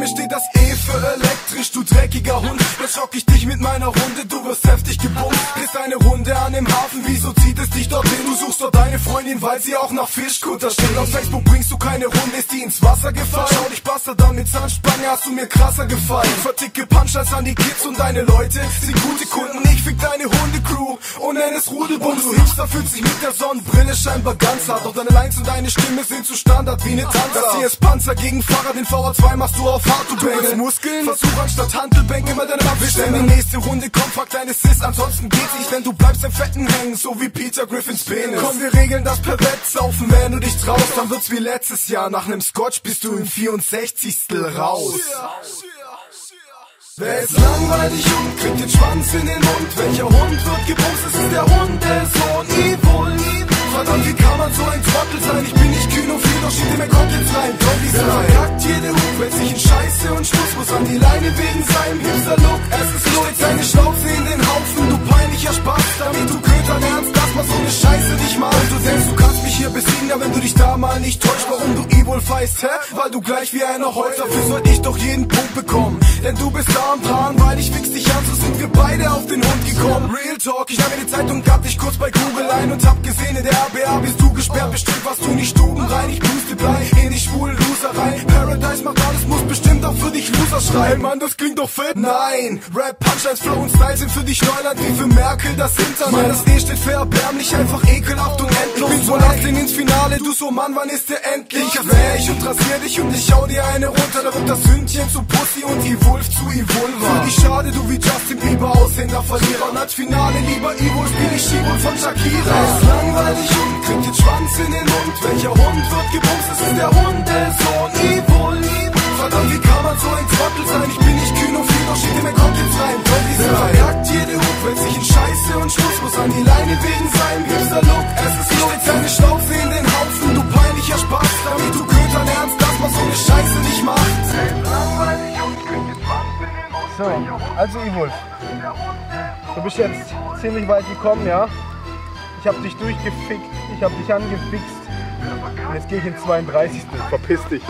mir steht das E für elektrisch, du dreckiger Hund. Jetzt schock ich dich mit meiner Runde, du wirst heftig gebumst. Ist eine Runde an dem Hafen, wieso zieht es dich dorthin? Du suchst dort deine Freundin, weil sie auch nach Fischkutter steht. Auf Facebook bringst du keine Runde, ist die ins Wasser gefallen. Schau dich Bastard mit Zahnspange, hast du mir krasser gefallen. Verticke Punchlines an die Kids und deine Leute. Sind gute Kunden, ich fick deine Hundecrew und nenn es Rudelbund. Du Hipster fühlt sich mit der Sonnenbrille scheinbar ganz hart. Doch deine Lines und deine Stimme sind zu Standard wie ne Tanzer. Das hier ist Panzer gegen Fahrer, den VR2 machst du auf hart, du Bengel. Muskeln, versuch anstatt Handelbank immer deine Waffe Wenn die nächste Runde kommt, frag deine Sis, ansonsten geht's nicht, denn du bleibst im Fetten hängen, so wie Peter Griffins Penis. Komm, wir regeln das per Wettsaufen, wenn du dich traust, dann wird's wie letztes Jahr. Nach nem Scotch bist du im 64. raus. Wer ist langweilig und kriegt den Schwanz in den Mund? Welcher Hund wird gebumst? Es ist der Hund, der Sohn Evil. Verdammt, wie kann man so ein Trottel sein? Ich bin nicht kühn und viel, doch schiebt mir jetzt rein. Wer verkackt jede Hut, an die Leine wegen seinem Hipster-Look. Es ist los, seine Schnauze in den Haufen, du peinlicher Spaß, damit du Kötern ernst, dass man so eine Scheiße dich. Und du denkst, du kannst mich hier besiegen, ja, wenn du dich da mal nicht täuscht, warum du Evil feist, hä? Weil du gleich wie einer heult, dafür soll ich doch jeden Punkt bekommen. Denn du bist da am Plan, weil ich fix dich an, so sind wir beide auf den Hund gekommen. Real Talk, ich nahm mir die Zeitung, gab dich kurz bei Google ein und hab gesehen, in der RBA bist schreiben. Hey Mann, das klingt doch fett. Nein, Rap, Punchlines, Flow und Style sind für dich Neuland wie für Merkel das Internet. Mann, das E steht für erbärmlich, einfach ekelhaft und endlos. Ich bin so Leitling ins Finale, du so Mann, wann ist der endlich? Ich erwehr ich und rasier dich und ich hau dir eine runter, da wird das Hündchen zu Pussy und die Wolf zu Evolva. Für dich schade, du wie Justin Bieber aussehender Verlierer. Und als Finale lieber Evo spiel ich Shibul von Shakira. Er ist langweilig und kriegt den Schwanz in den Mund. Welcher Hund wird gebumst? Es ist der Hund, So, also Iwulf, du bist jetzt ziemlich weit gekommen, ja? Ich habe dich durchgefickt, ich habe dich angefixt und jetzt gehe ich in 32. Verpiss dich.